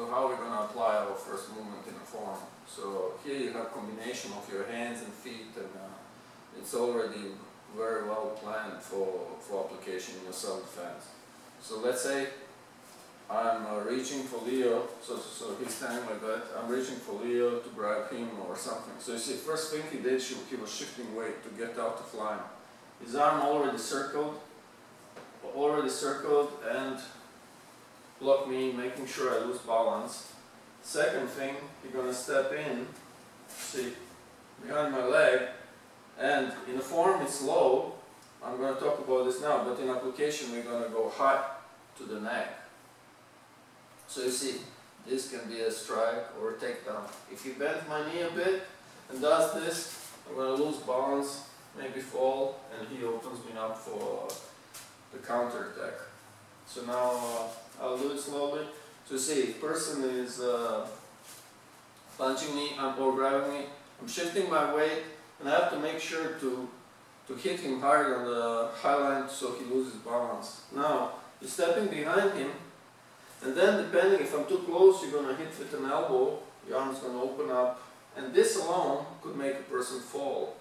So how are we going to apply our first movement in a form? So here you have combination of your hands and feet and uh, it's already very well planned for, for application in your self-defense. So let's say I'm uh, reaching for Leo, so, so, so he's standing like that, I'm reaching for Leo to grab him or something. So you see, first thing he did, he was shifting weight to get out of line. His arm already circled, already circled and block me, making sure I lose balance. Second thing, you're gonna step in, see, behind my leg, and in the form it's low, I'm gonna talk about this now, but in application we're gonna go high to the neck. So you see, this can be a strike or a takedown. If you bend my knee a bit and does this, I'm gonna lose balance, maybe fall, and he opens me up for the counter attack. So now uh, I'll do it slowly. So see, if person is uh, punching me or grabbing me, I'm shifting my weight and I have to make sure to to hit him hard on the high line so he loses balance. Now, you're stepping behind him and then depending if I'm too close, you're going to hit with an elbow, your arm's going to open up and this alone could make a person fall.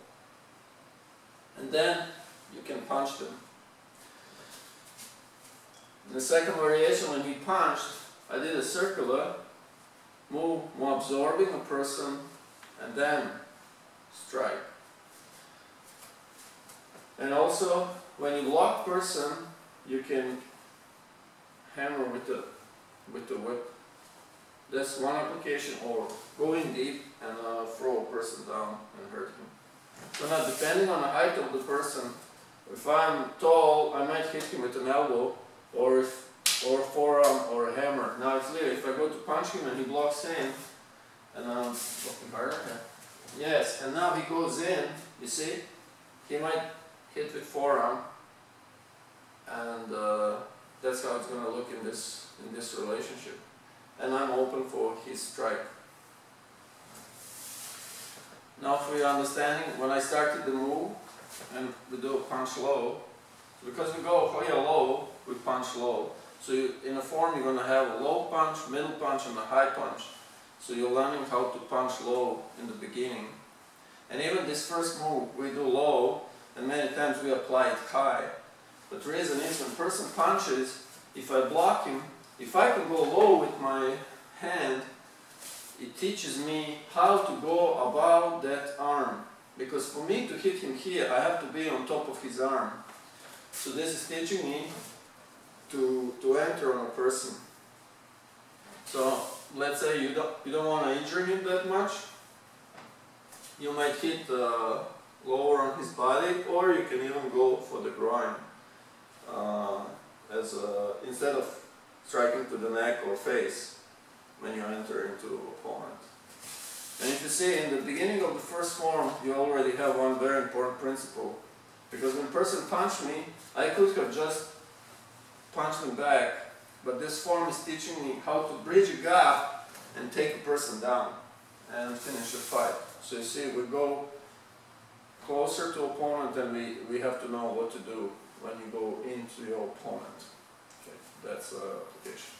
And then you can punch them. The second variation, when he punched, I did a circular move, more absorbing a person, and then strike. And also, when you block person, you can hammer with the with the whip. That's one application, or go in deep and uh, throw a person down and hurt him. So now, depending on the height of the person, if I'm tall, I might hit him with an elbow, or or forearm or hammer. Now it's clear, if I go to punch him and he blocks in, and I'm blocking harder, yes, and now he goes in, you see, he might hit with forearm, and uh, that's how it's going to look in this in this relationship. And I'm open for his strike. Now for your understanding, when I started the move, and we do a punch low, because we go higher low, we punch low. So you, in a form you're going to have a low punch, middle punch and a high punch. So you're learning how to punch low in the beginning. And even this first move we do low and many times we apply it high. But the reason is when person punches, if I block him, if I can go low with my hand, it teaches me how to go above that arm. Because for me to hit him here, I have to be on top of his arm. So this is teaching me to, to enter on a person. So let's say you don't, you don't want to injure him that much. You might hit uh, lower on his body or you can even go for the groin uh, as a, instead of striking to the neck or face when you enter into opponent. And if you see in the beginning of the first form you already have one very important principle because when person punched me I could have just punched him back, but this form is teaching me how to bridge a gap and take a person down and finish the fight. So you see, we go closer to opponent and we, we have to know what to do when you go into your opponent. Okay, that's uh, application.